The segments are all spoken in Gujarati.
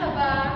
好吧。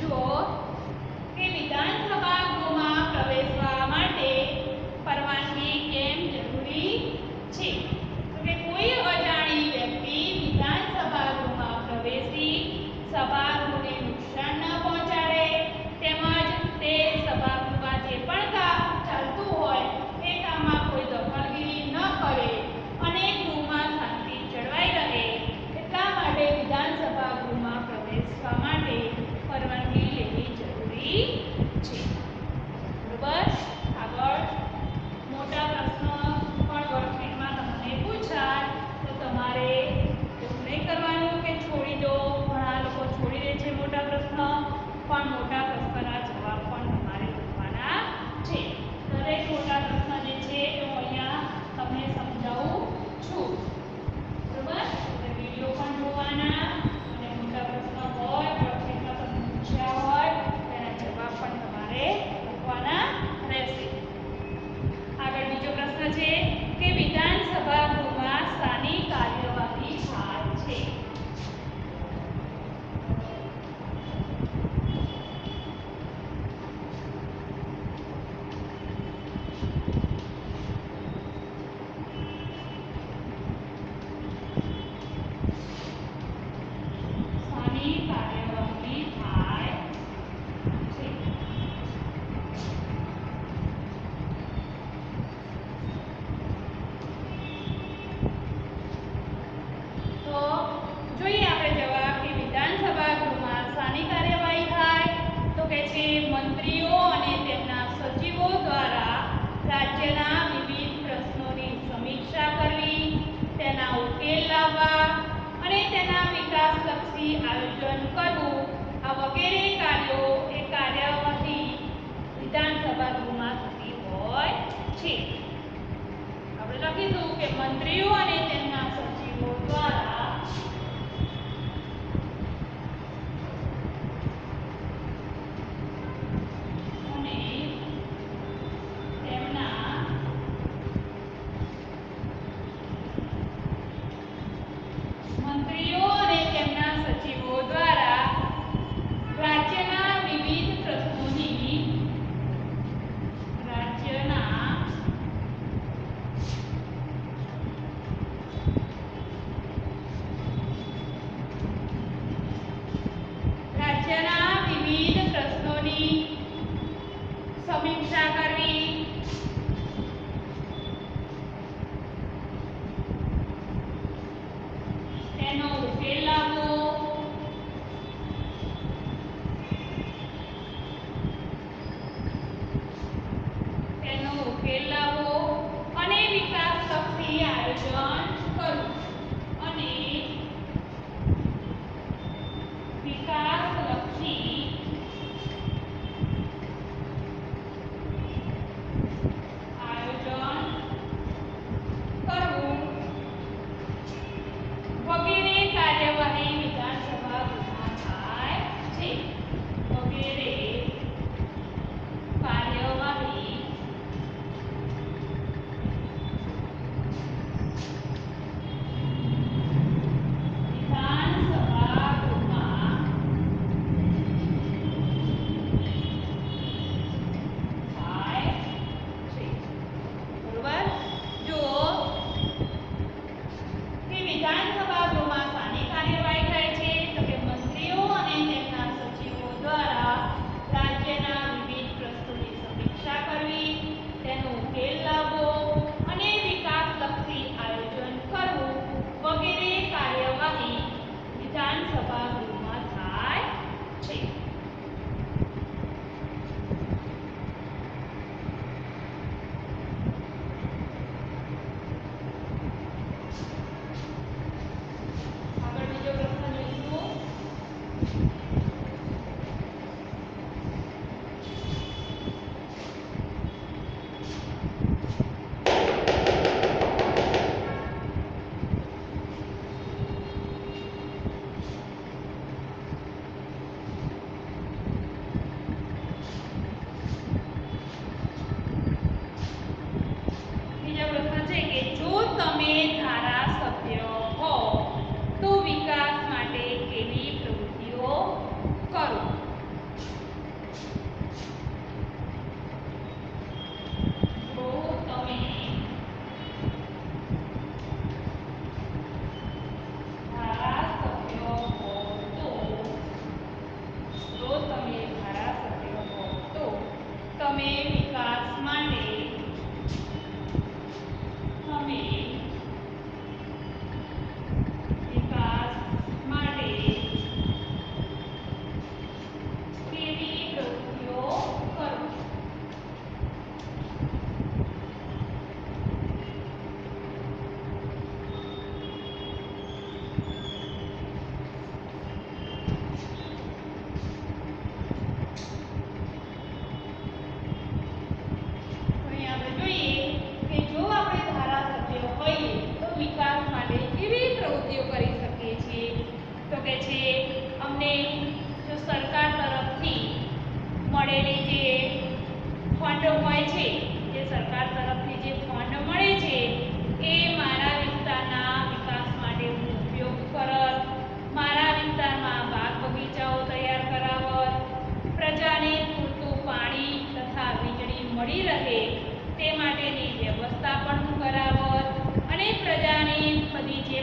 十五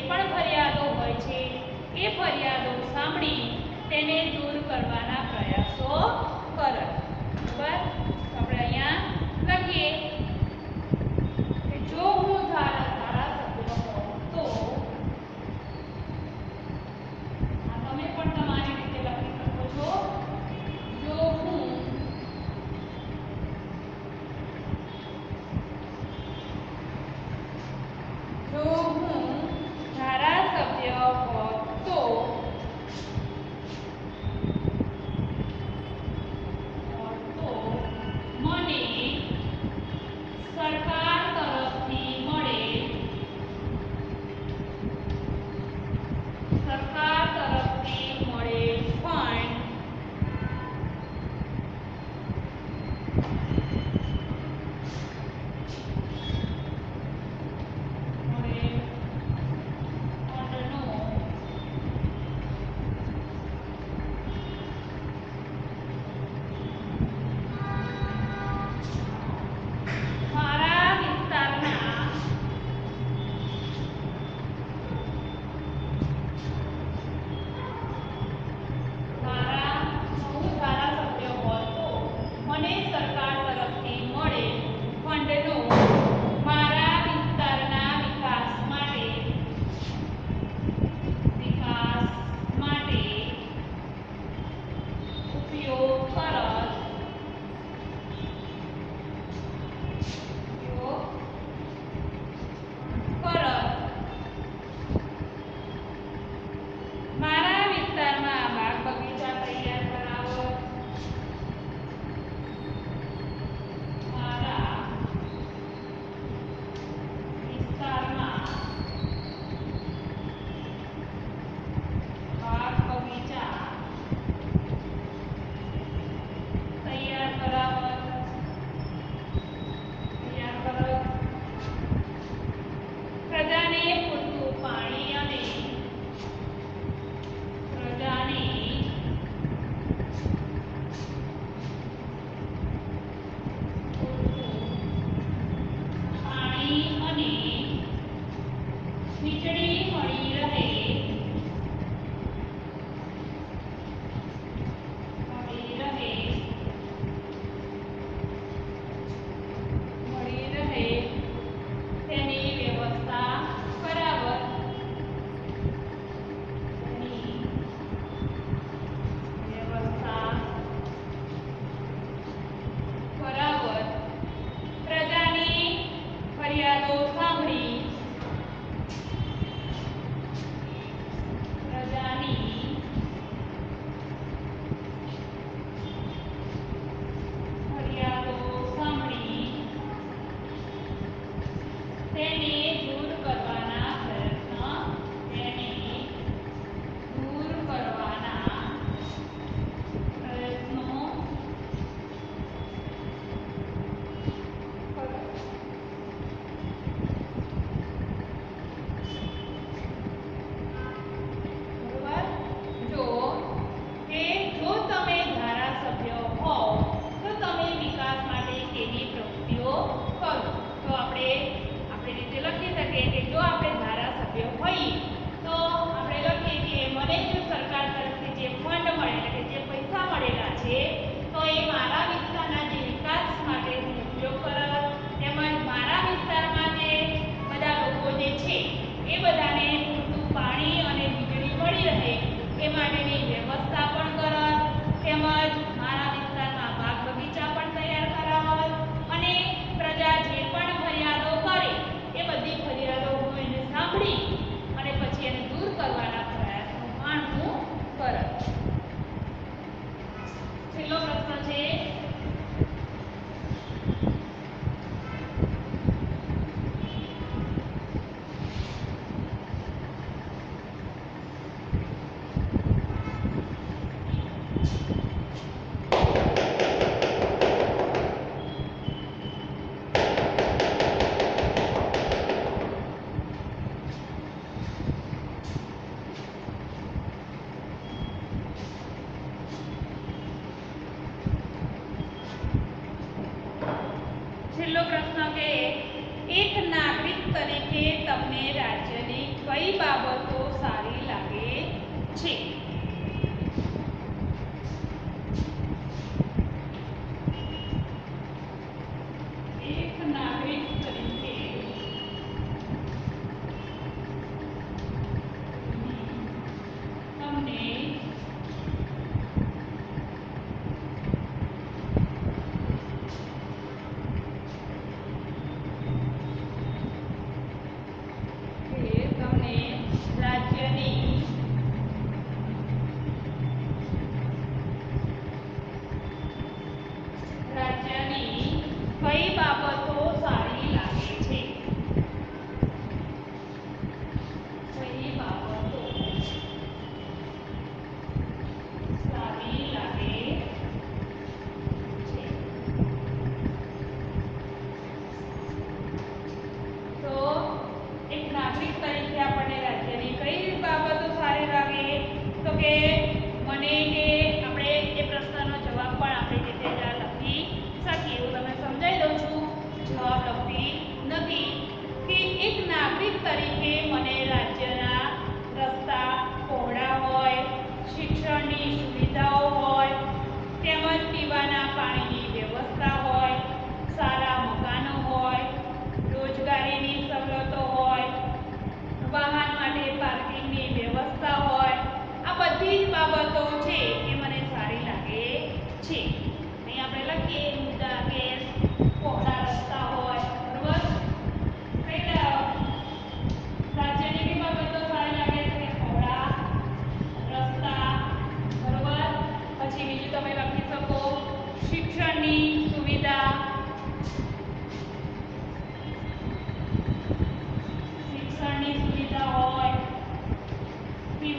પણ ફરિયાદો હોય છે. એ ફરિયાદો સાંભળી તેને દૂર કરવાના પ્રયાસો કરો. બરાબર? આપણે અહીંયા લખીએ. તરીકે મને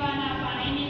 Ivana Parini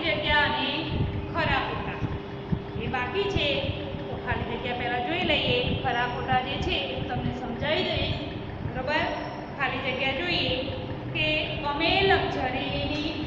ખાલી જગ્યા અને ખરા ખોટા એ બાકી છે, તો ખાલી જગ્યા પહેલાં જોઈ લઈએ. ખરા ખોટા જે છે, એ તમને સમજાવી દઈશ. બરાબર? ખાલી જગ્યા જોઈએ કે અમે અક્ષરેની